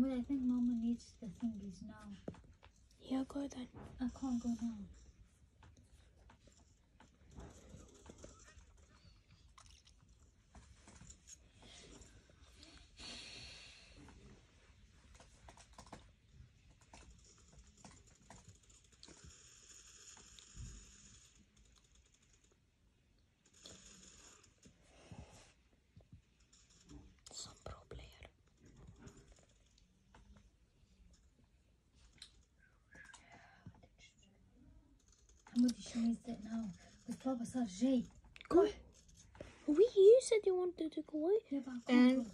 But I think Mama needs the thingies now. Yeah, go then. I can't go now. Somebody she needs it now. Because Papa said, Jay, Go. We, you said you wanted to go away. yeah, but I can't And.